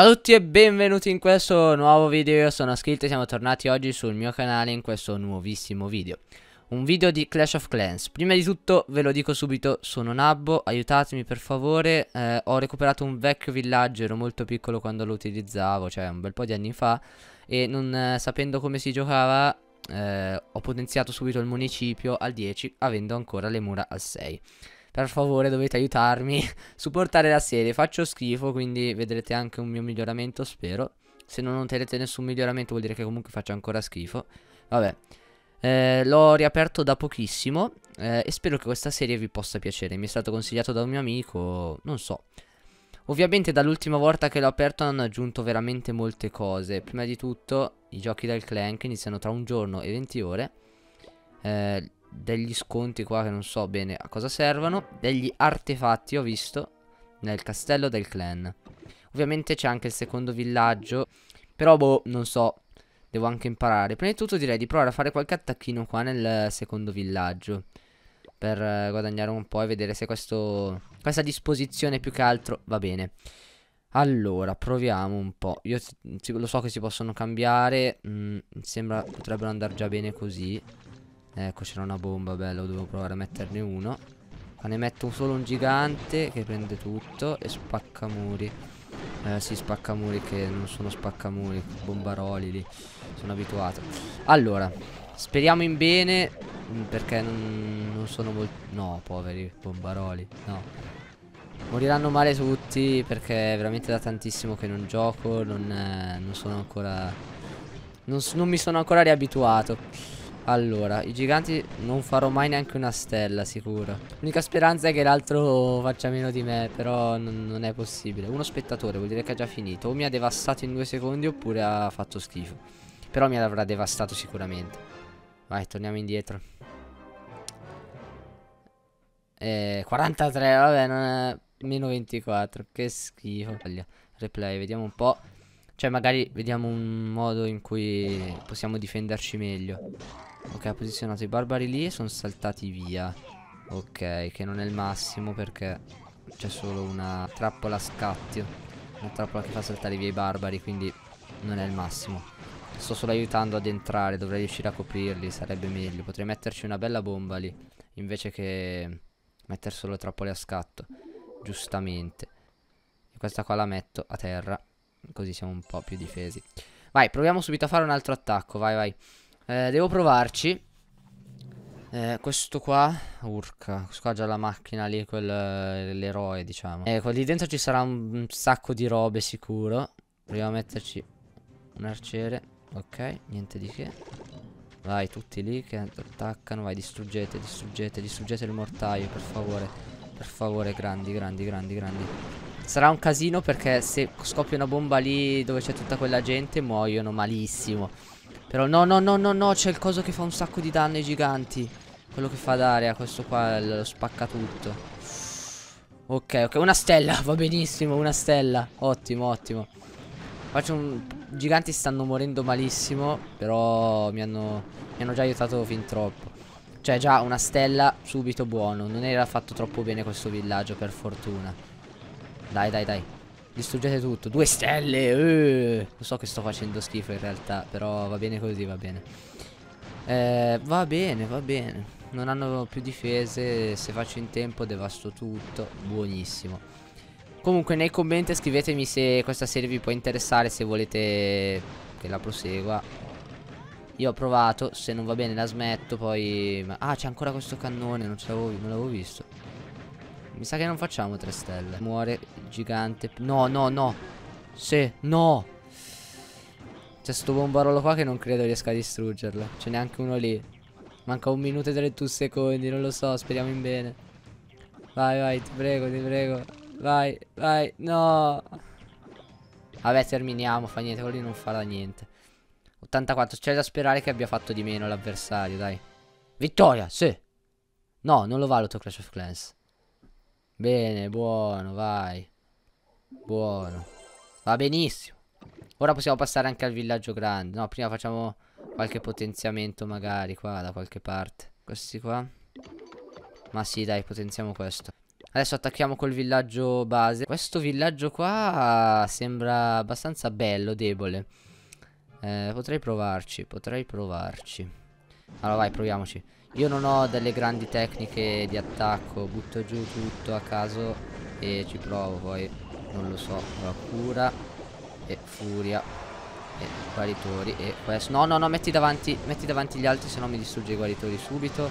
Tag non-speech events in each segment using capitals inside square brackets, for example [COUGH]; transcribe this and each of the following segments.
Ciao a tutti e benvenuti in questo nuovo video, io sono Skilt e siamo tornati oggi sul mio canale in questo nuovissimo video. Un video di Clash of Clans. Prima di tutto ve lo dico subito, sono Nabbo, aiutatemi per favore. Eh, Ho recuperato un vecchio villaggio, ero molto piccolo quando lo utilizzavo, cioè un bel po' di anni fa E non eh, sapendo come si giocava, eh, ho potenziato subito il municipio al 10 avendo ancora le mura al 6 per favore dovete aiutarmi, [LAUGHS] supportare la serie, faccio schifo, quindi vedrete anche un mio miglioramento, spero. Se non noterete nessun miglioramento vuol dire che comunque faccio ancora schifo. Vabbè, eh, l'ho riaperto da pochissimo eh, e spero che questa serie vi possa piacere. Mi è stato consigliato da un mio amico, non so. Ovviamente dall'ultima volta che l'ho aperto hanno aggiunto veramente molte cose. Prima di tutto i giochi del clan che iniziano tra un giorno e 20 ore. Eh, degli sconti qua che non so bene a cosa servano, degli artefatti ho visto nel castello del clan. Ovviamente c'è anche il secondo villaggio, però boh, non so, devo anche imparare. Prima di tutto direi di provare a fare qualche attacchino qua nel secondo villaggio, per eh, guadagnare un po' e vedere se questo, questa disposizione più che altro va bene. Allora, proviamo un po'. Io lo so che si possono cambiare. Mm, sembra potrebbero andare già bene così. Ecco c'era una bomba bella Devo provare a metterne uno. Qua ne metto solo un gigante Che prende tutto E spacca muri. Eh sì spacca muri che non sono spaccamuri Bombaroli lì. Sono abituato. Allora Speriamo in bene mm, Perché non, non sono molto No poveri bombaroli No. Moriranno male tutti Perché è veramente da tantissimo che non gioco Non, eh, non sono ancora non, non mi sono ancora riabituato allora, i giganti non farò mai neanche una stella, sicuro. L'unica speranza è che l'altro faccia meno di me, però non, è possibile. Uno spettatore vuol dire che ha già finito. O mi ha devastato in due secondi oppure ha fatto schifo. Però mi avrà devastato sicuramente. Vai, torniamo indietro. Eh, 43, vabbè, non è... Meno 24, che schifo. Replay, vediamo un po'. Cioè, magari vediamo un modo in cui possiamo difenderci meglio. Ok, ha posizionato i barbari lì e sono saltati via. Ok, che non è il massimo perché c'è solo una trappola a scattio. Una trappola che fa saltare via i barbari, quindi non è il massimo. Sto solo aiutando ad entrare, dovrei riuscire a coprirli, sarebbe meglio. Potrei metterci una bella bomba lì, invece che mettere solo trappole a scatto. Giustamente. Questa qua la metto a terra, così siamo un po' più difesi. Vai, proviamo subito a fare un altro attacco, vai, vai. Eh, devo provarci. Eh, questo qua, urca, questo qua ha già la macchina lì, l'eroe diciamo. Qua lì dentro ci sarà un, un sacco di robe sicuro. Proviamo a metterci un arciere. Ok, niente di che. Vai, tutti lì che attaccano. Vai, distruggete, distruggete, distruggete il mortaio, per favore. Per favore, grandi, grandi, grandi, grandi. Sarà un casino perché se scoppia una bomba lì dove c'è tutta quella gente muoiono malissimo. Però no, no, no, no, no, c'è il coso che fa un sacco di danni giganti. Quello che fa d'area, questo qua lo spacca tutto. Ok, ok, una stella, [LAUGHS] va benissimo, una stella. Ottimo, ottimo. Faccio un... Giganti stanno morendo malissimo, però mi hanno, mi hanno già aiutato fin troppo. Cioè già una stella subito buono. Non era fatto troppo bene questo villaggio, per fortuna. Dai, dai, dai. Distruggete tutto. Due stelle. Uh. Lo so che sto facendo schifo in realtà. Però va bene così, va bene. Eh, va bene, va bene. Non hanno più difese. Se faccio in tempo devasto tutto. Buonissimo. Comunque nei commenti scrivetemi se questa serie vi può interessare. Se volete che la prosegua. Io ho provato. Se non va bene la smetto. Poi... Ah, c'è ancora questo cannone. Non l'avevo visto. Mi sa che non facciamo tre stelle. Muore il gigante. No, no, no. Sì, no. C'è sto bombarolo qua che non credo riesca a distruggerlo. C'è neanche uno lì. Manca un minuto e 31 secondi. Non lo so, speriamo in bene. Vai, vai, ti prego, ti prego. Vai, vai. No. Vabbè, terminiamo. Fa niente, quello lì non farà niente. 84. C'è da sperare che abbia fatto di meno l'avversario, dai. Vittoria, sì. No, non lo valuto Clash of Clans. Bene, buono, vai. Buono. Va benissimo. Ora possiamo passare anche al villaggio grande. No, prima facciamo qualche potenziamento magari qua da qualche parte. Questi qua. Ma sì, dai, potenziamo questo. Adesso attacchiamo col villaggio base. Questo villaggio qua sembra abbastanza bello, debole. Eh, potrei provarci, potrei provarci. Allora vai, proviamoci. Io non ho delle grandi tecniche di attacco, butto giù tutto a caso e ci provo poi. Non lo so. Allora, cura e furia e guaritori e questo. No, no, no, metti davanti, metti davanti gli altri, se no mi distrugge i guaritori subito.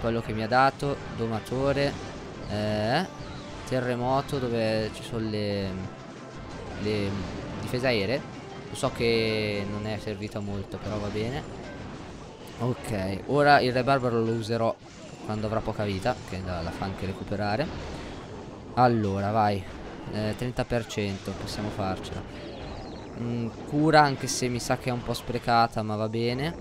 Quello che mi ha dato, domatore eh, terremoto dove ci sono le, le difese aeree lo so che non è servito molto però va bene ok ora il re barbaro lo userò quando avrà poca vita che la, fa anche recuperare. Allora vai. Eh, 30% possiamo farcela. Mm, cura anche se mi sa che è un po' sprecata ma va bene.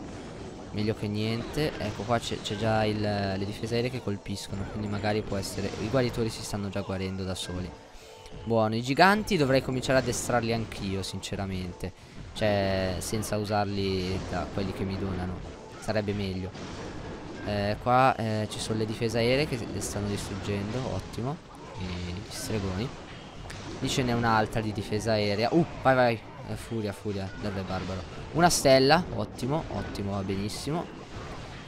Meglio che niente. Ecco qua c'è già il, le difese aeree che colpiscono Quindi magari può essere I guaritori si stanno già guarendo da soli. Buono I giganti dovrei cominciare ad estrarli anch'io sinceramente. Cioè senza usarli da quelli che mi donano Sarebbe meglio eh, Qua eh, ci sono le difese aeree che le stanno distruggendo Ottimo I stregoni Lì ce n'è un'altra di difesa aerea Uh vai vai eh, Furia furia del re barbaro una stella, ottimo, ottimo, va benissimo.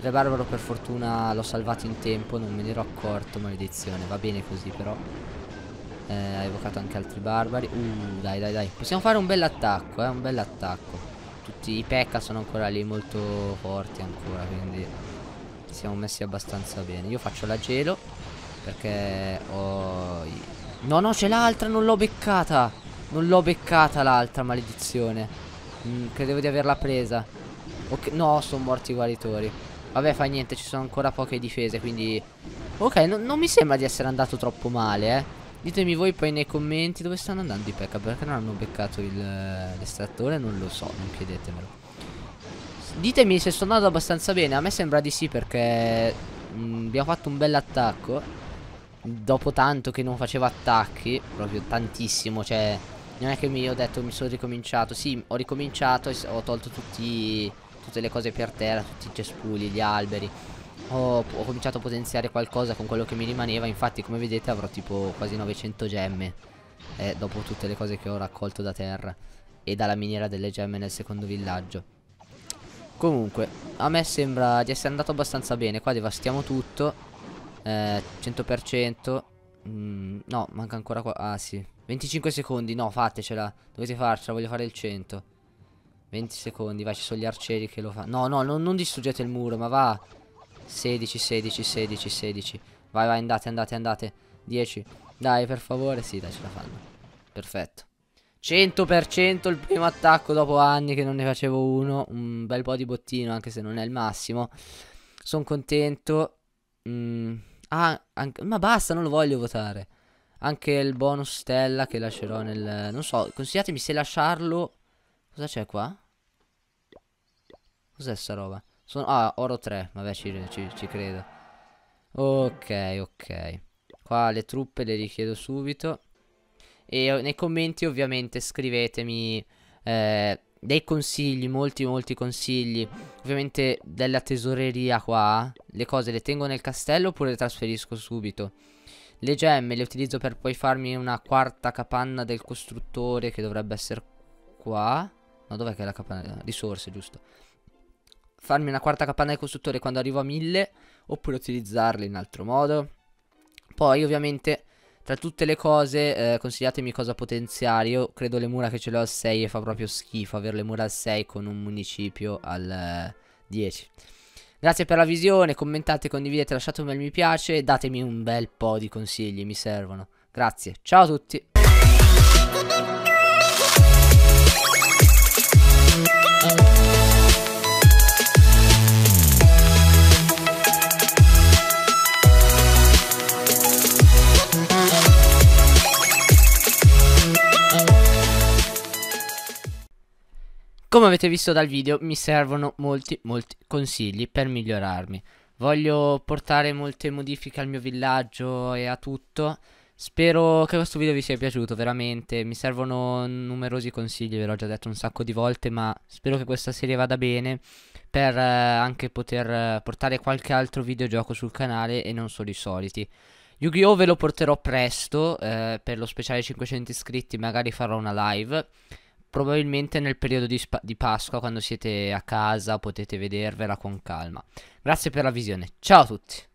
Re Barbaro per fortuna l'ho salvato in tempo, non me ne ero accorto, maledizione. Va bene così però. Eh, ha evocato anche altri barbari. Uh, dai, dai, dai. Possiamo fare un bel attacco, eh, un bel attacco. Tutti i P.E.K.K.A sono ancora lì molto forti ancora, quindi siamo messi abbastanza bene. Io faccio la gelo perché ho... No, no, c'è l'altra, non l'ho beccata. Non l'ho beccata l'altra, maledizione. Mm, credevo di averla presa. Ok, no, sono morti i guaritori. Vabbè, fa niente, ci sono ancora poche difese, quindi... Ok, no, non mi sembra di essere andato troppo male, eh. Ditemi voi poi nei commenti dove stanno andando i pecca, perché non hanno beccato l'estrattore, non lo so, non chiedetemelo. Ditemi se sto andando abbastanza bene, a me sembra di sì perché mh, mm, abbiamo fatto un bel attacco. Dopo tanto che non facevo attacchi, proprio tantissimo, cioè non è che mi ho detto mi sono ricominciato Sì ho ricominciato e ho tolto tutti Tutte le cose per terra Tutti i cespugli, gli alberi ho, ho, cominciato a potenziare qualcosa con quello che mi rimaneva Infatti come vedete avrò tipo quasi 900 gemme eh, Dopo tutte le cose che ho raccolto da terra E dalla miniera delle gemme nel secondo villaggio Comunque A me sembra di essere andato abbastanza bene Qua devastiamo tutto eh, 100% mm, No manca ancora qua Ah sì 25 secondi, no, fatecela. Dovete farcela, voglio fare il 100. 20 secondi, vai, ci sono gli arcieri che lo fanno. No, no, non, non distruggete il muro, ma va. 16, 16, 16, 16. Vai, vai, andate, andate, andate. 10. Dai, per favore. Sì, dai, ce la fanno. Perfetto. 100% il primo attacco dopo anni che non ne facevo uno. Un bel po' di bottino, anche se non è il massimo. Sono contento. Mm. Ah, ma basta, non lo voglio votare. Anche il bonus stella che lascerò nel... Non so, consigliatemi se lasciarlo... Cosa c'è qua? Cos'è sta roba? Sono... Ah, oro 3. Vabbè, ci, ci, ci credo. Ok, ok. Qua le truppe le richiedo subito. E nei commenti ovviamente scrivetemi... Eh, dei consigli, molti molti consigli Ovviamente della tesoreria qua Le cose le tengo nel castello oppure le trasferisco subito le gemme le utilizzo per poi farmi una quarta capanna del costruttore che dovrebbe essere qua. No, dov'è che è la capanna? Risorse, giusto. Farmi una quarta capanna del costruttore quando arrivo a 1000 oppure utilizzarle in altro modo. Poi ovviamente tra tutte le cose eh, consigliatemi cosa potenziare. Io credo le mura che ce l'ho al 6 e fa proprio schifo avere le mura al 6 con un municipio al eh, 10. Grazie per la visione, commentate, condividete, lasciatemi un mi piace e datemi un bel po' di consigli, mi servono. Grazie, ciao a tutti. Come avete visto dal video mi servono molti molti consigli per migliorarmi Voglio portare molte modifiche al mio villaggio e a tutto Spero che questo video vi sia piaciuto veramente Mi servono numerosi consigli, ve l'ho già detto un sacco di volte Ma spero che questa serie vada bene Per eh, anche poter eh, portare qualche altro videogioco sul canale e non solo i soliti Yu-Gi-Oh! ve lo porterò presto, eh, per lo speciale 500 iscritti magari farò una live. Probabilmente nel periodo di, di Pasqua, quando siete a casa, potete vedervela con calma. Grazie per la visione. Ciao a tutti.